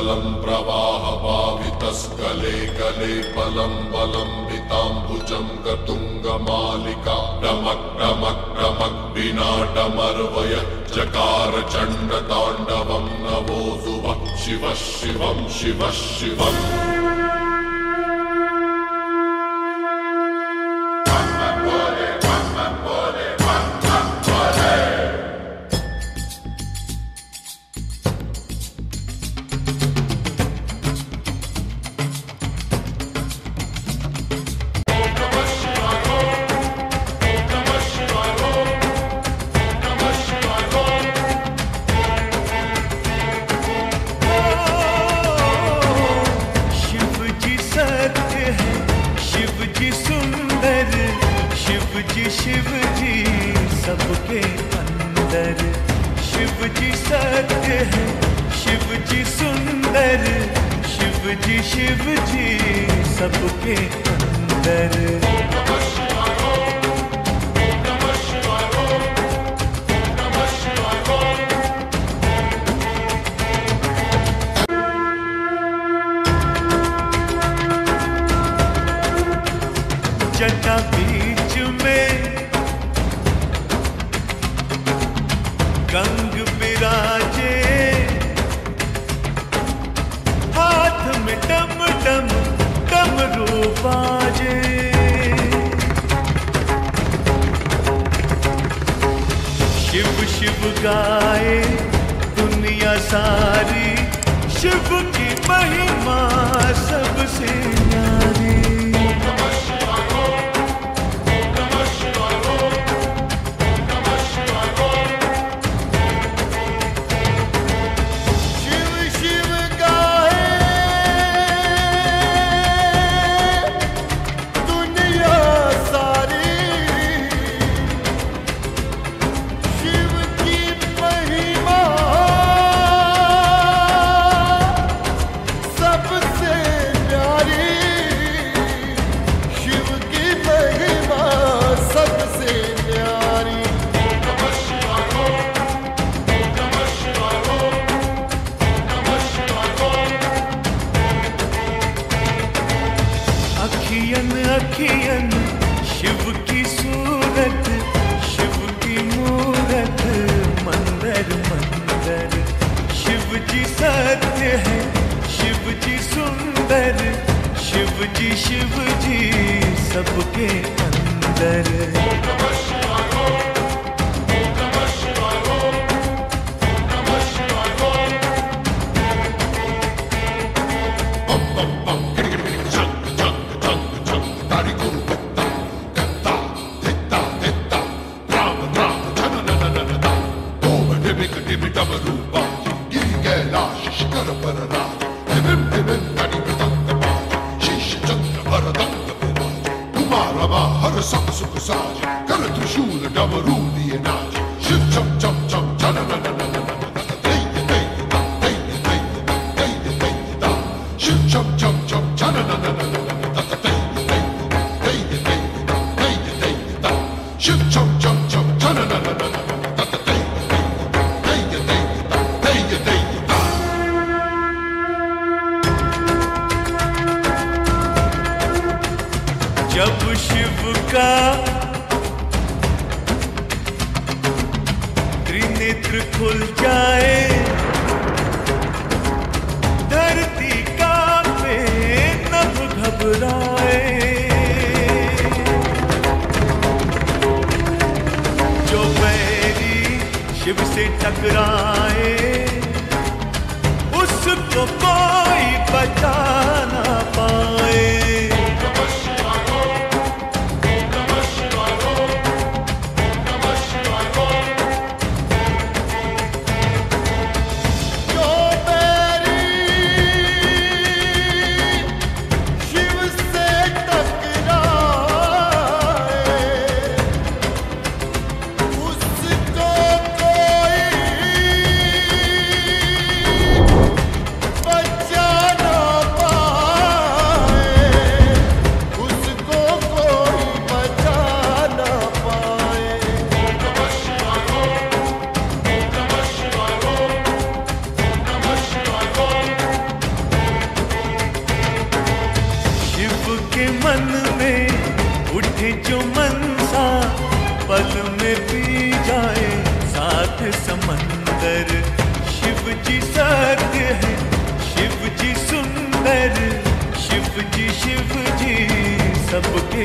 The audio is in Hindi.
गलम् प्रवाहभावितस्कले कले फलम् बलम् पिताम्बुजम् गतुङ्गमालिका डमक् डमक् पिना डमर्वय चकारचण्डताण्डवम् नवोऽसु वः। शिवः शिवम् शिवः शिवम्। शिव जी सबके अंदर। शिव जी सत्य है, शिव जी सुंदर। शिव जी शिव जी सबके अंदर। जटा बीच गाए दुनिया सारी शिव की महिमा। शिव जी शिव जी सबके अंदर। har du satt så dama sage Kan du tro kjoler, damer, rolige जब शिव का त्रिनेत्र खुल जाए, धरती का पे नभ घबराए। जो बैरी शिव से टकराए, उसको कोई बचा ना पाए मंदिर शिव जी सत्य है शिव जी सुंदर शिव जी शिव जी सबके